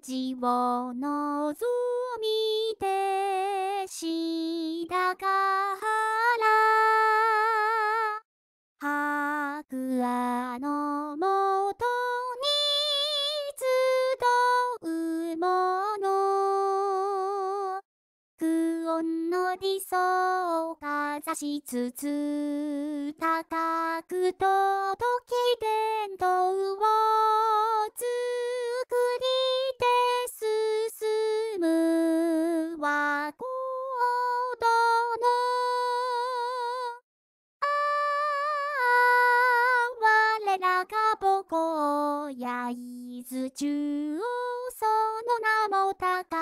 筋をのぞみてしたから白亜のもとに集うもの。苦音の理想をかざしつつ高く届高ぼこ焼ず中央その名も高